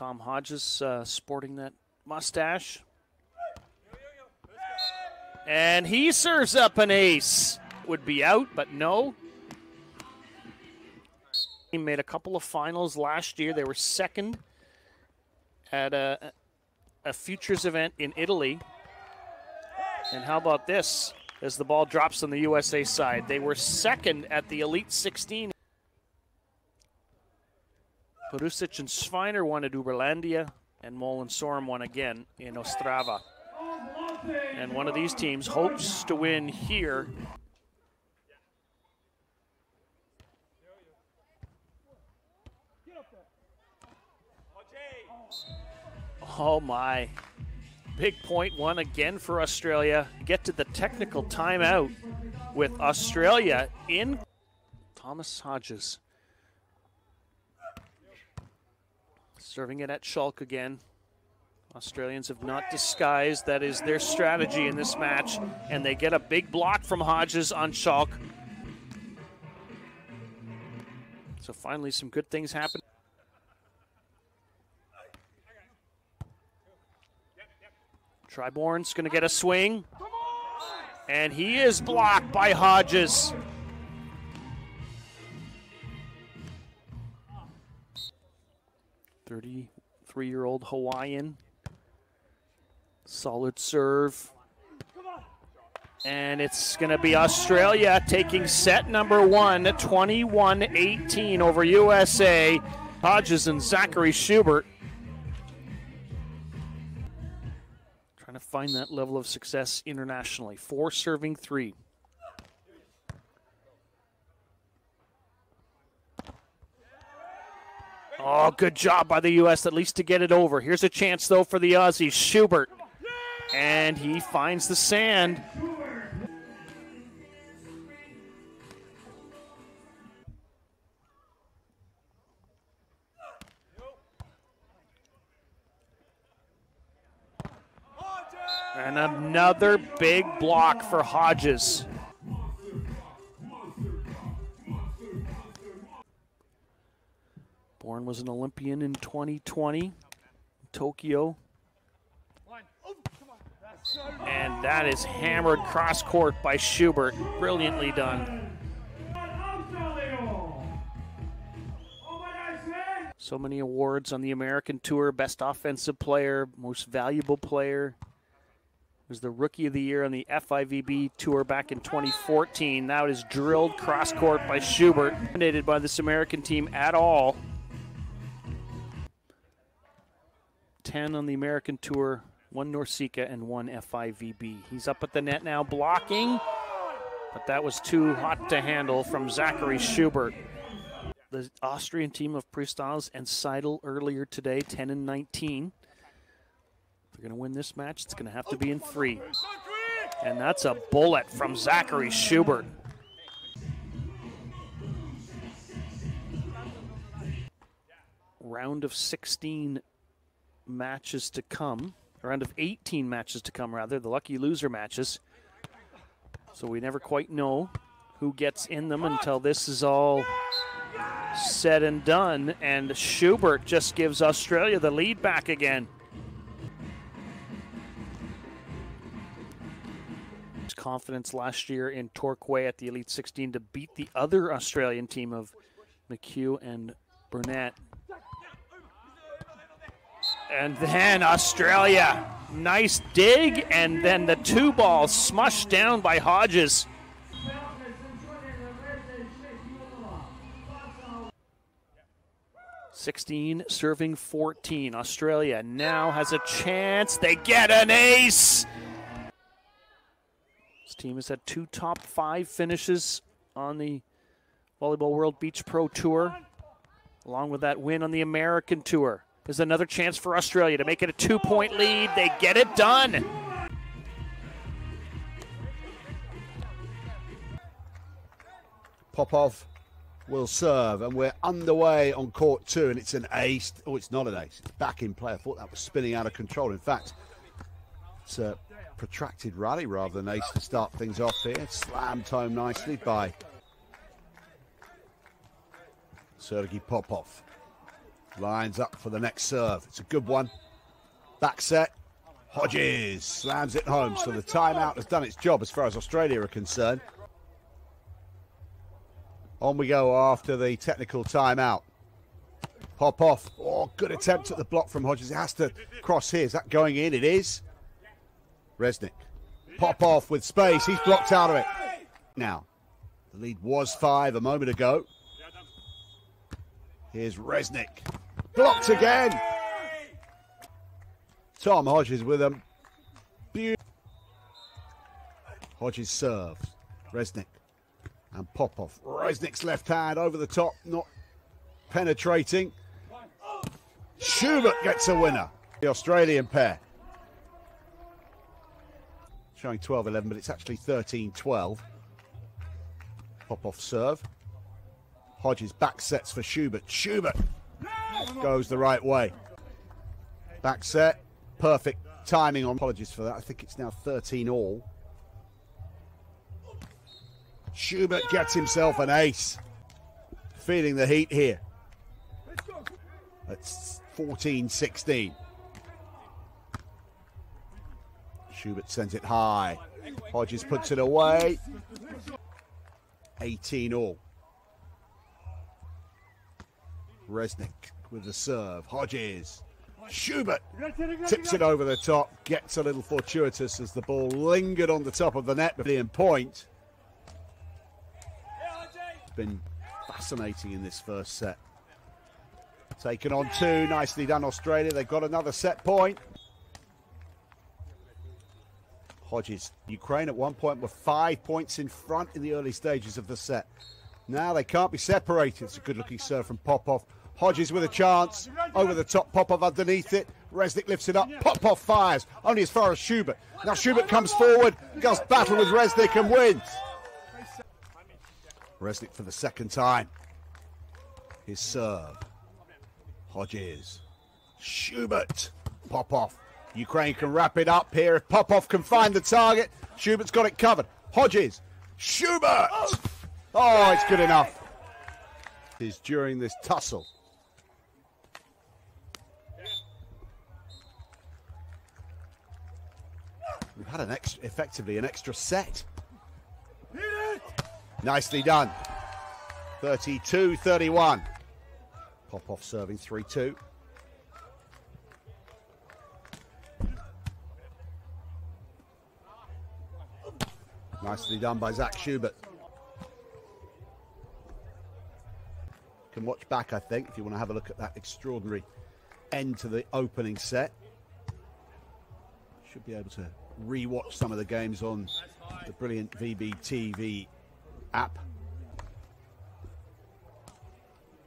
Tom Hodges uh, sporting that mustache. And he serves up an ace. Would be out, but no. He made a couple of finals last year. They were second at a, a futures event in Italy. And how about this? As the ball drops on the USA side, they were second at the Elite 16. Perusic and Schweiner won at Uberlandia, and Molen Sorum won again in Ostrava. And one of these teams hopes to win here. Oh my. Big point one again for Australia. Get to the technical timeout with Australia in Thomas Hodges. Serving it at Schalk again. Australians have not disguised that is their strategy in this match, and they get a big block from Hodges on Schalk. So finally, some good things happen. Tri Bourne's going to get a swing, and he is blocked by Hodges. Thirty-three-year-old Hawaiian Solid serve. And it's going to be Australia taking set number one, 21 18 over USA. Hodges and Zachery Schubert. Trying to find that level of success internationally. Four serving three. Oh, good job by the U.S. at least to get it over. Here's a chance, though, for the Aussies. Schubert and he finds the sand. And another big block for Hodges. Bourne was an Olympian in 2020, Tokyo. And that is hammered cross court by Schubert. Brilliantly done. So many awards on the American Tour Best Offensive Player, Most Valuable Player. Was the Rookie of the Year on the FIVB Tour back in 2014. Now it is drilled cross court by Schubert. Dominated by this American team at all. 10 on the American Tour, one NORCECA and one FIVB. He's up at the net now blocking, but that was too hot to handle from Zachery Schubert. The Austrian team of Pristauz and Seidl earlier today, 10 and 19. If they're going to win this match, it's going to have to be in three. And that's a bullet from Zachery Schubert. Round of 16 matches to come a round of 18 matches to come, rather, the lucky loser matches. So we never quite know who gets in them until this is all said and done. And Schubert just gives Australia the lead back again. Confidence last year in Torquay at the Elite 16 to beat the other Australian team of McHugh and Burnett. And then Australia, nice dig, and then the two balls smushed down by Hodges. Sixteen serving 14. Australia now has a chance. They get an ace. This team has had two top five finishes on the Volleyball World Beach Pro Tour, along with that win on the American Tour. There's another chance for Australia to make it a two point lead. They get it done. Popov will serve, and we're underway on court two, and it's an ace. Oh, it's not an ace. It's back in play. I thought that was spinning out of control. In fact, it's a protracted rally rather than ace to start things off here. Slammed home nicely by Sergei Popov. Lines up for the next serve. It's a good one. Back set. Hodges slams it home. So the timeout has done its job as far as Australia are concerned. On we go after the technical timeout. Popov. Oh, good attempt at the block from Hodges. It has to cross here. Is that going in? It is. Reznik. Pop off with space. He's blocked out of it. Now, the lead was five a moment ago. Here's Reznik. Blocked again. Tom Hodges with him. Hodges serves. Reznik. And pop off. Reznik's left hand over the top, not penetrating. Schubert gets a winner. The Australian pair. Showing 12 11, but it's actually 13 12. Popov serve. Hodges back sets for Schubert. Schubert goes the right way. Back set. Perfect timing on. Apologies for that. I think it's now 13 all. Schubert gets himself an ace. Feeling the heat here. It's 14 16. Schubert sends it high. Hodges puts it away. 18 all. Reznik with the serve. Hodges. Schubert tips it over the top, gets a little fortuitous as the ball lingered on the top of the net. Brilliant point. It's been fascinating in this first set. Taken on two, nicely done Australia. They've got another set point. Hodges, Ukraine at one point were five points in front in the early stages of the set. Now they can't be separated. It's a good looking serve from Popov. Hodges with a chance. Over the top, Popov underneath it. Reznik lifts it up. Popov fires. Only as far as Schubert. Now Schubert comes forward. Does battle with Reznik and wins. Reznik for the second time. His serve. Hodges. Schubert. Popov. Ukraine can wrap it up here. If Popov can find the target, Schubert's got it covered. Hodges. Schubert. Oh, it's good enough. Is during this tussle. Had an extra, effectively an extra set. Nicely done. 32 31. Popov serving 3 2. Nicely done by Zach Schubert. Can watch back, I think, if you want to have a look at that extraordinary end to the opening set. Should be able to re-watch some of the games on the brilliant VBTV app.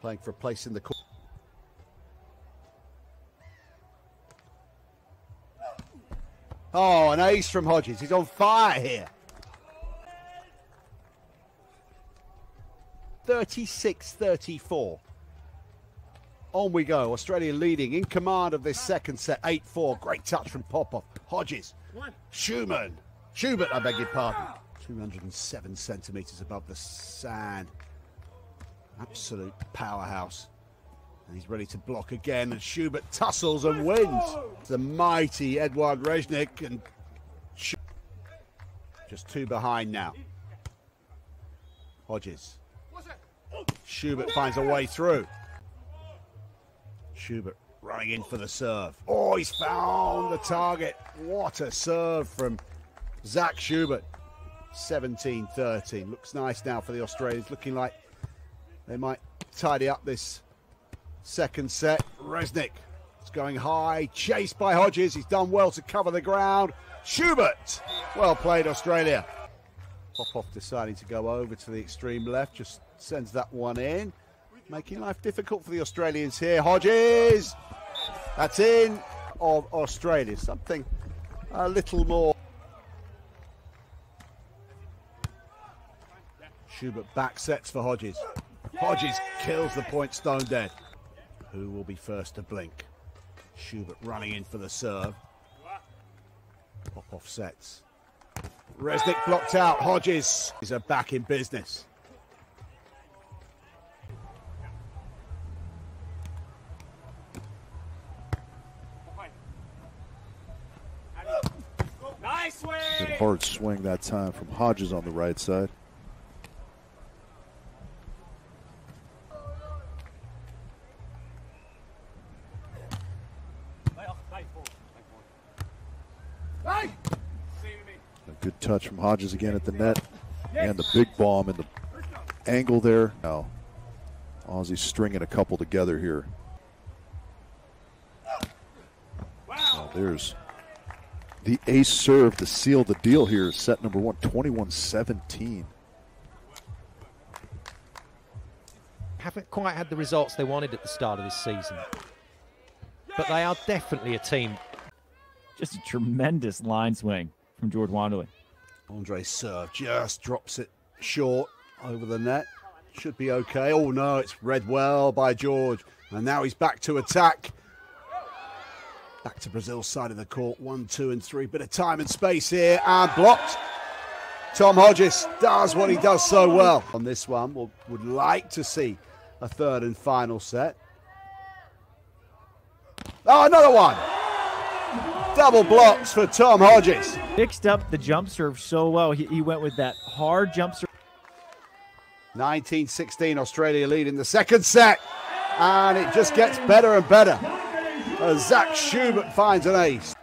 Playing for a place in the court. Oh, an ace from Hodges. He's on fire here. 36 34. On we go. Australia leading in command of this second set. 8 4. Great touch from Popov. Hodges. Schumann. Schubert, I beg your pardon. 207 centimetres above the sand. Absolute powerhouse. And he's ready to block again. And Schubert tussles and wins. The mighty Edouard Reznik. And just two behind now. Hodges. Schubert finds a way through. Schubert running in for the serve. Oh, he's found the target. What a serve from Zach Schubert. 17 13. Looks nice now for the Australians. Looking like they might tidy up this second set. Reznik is going high. Chased by Hodges. He's done well to cover the ground. Schubert. Well played, Australia. Popov deciding to go over to the extreme left. Just sends that one in. Making life difficult for the Australians here. Hodges! That's in of Australia. Something a little more. Schubert back sets for Hodges. Hodges kills the point stone dead. Who will be first to blink? Schubert running in for the serve. Popov sets. Reznik blocked out. Hodges is a back in business. Hard swing that time from Hodges on the right side. A good touch from Hodges again at the net. And the big bomb in the angle there. Now, Aussie stringing a couple together here. Now there's the ace serve to seal the deal here. Set number one, 21 17. Haven't quite had the results they wanted at the start of this season. But they are definitely a team. Just a tremendous line swing from George Wanderley. Andre serve just drops it short over the net. Should be okay. Oh no, it's read well by George. And now he's back to attack. Back to Brazil's side of the court. One, two, and three. Bit of time and space here. And blocked. Tom Hodges does what he does so well. On this one, we'll, would like to see a third and final set. Oh, another one. Double blocks for Tom Hodges. Fixed up the jump serve so well. He, he went with that hard jump serve. 19-16, Australia lead in the second set. And it just gets better and better as Zach Schubert finds an ace.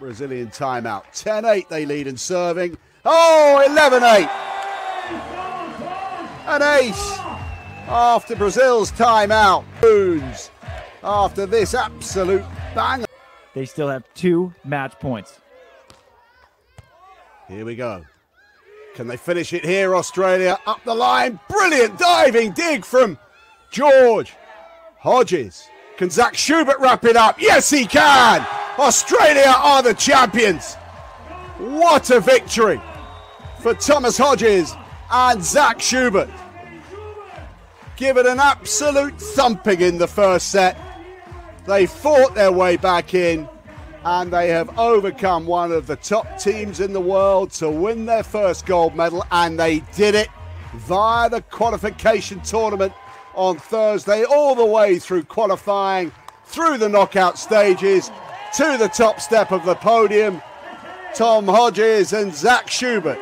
Brazilian timeout. 10 8 they lead in serving. Oh, 11 8. An ace after Brazil's timeout. Boons after this absolute banger. They still have two match points. Here we go. Can they finish it here, Australia? Up the line. Brilliant diving dig from George Hodges. Can Zach Schubert wrap it up? Yes, he can. Australia are the champions. What a victory for Thomas Hodges and Zach Schubert. Give it an absolute thumping in the first set. They fought their way back in and they have overcome one of the top teams in the world to win their first gold medal, and they did it via the qualification tournament on Thursday, all the way through qualifying, through the knockout stages, to the top step of the podium. Tom Hodges and Zach Schubert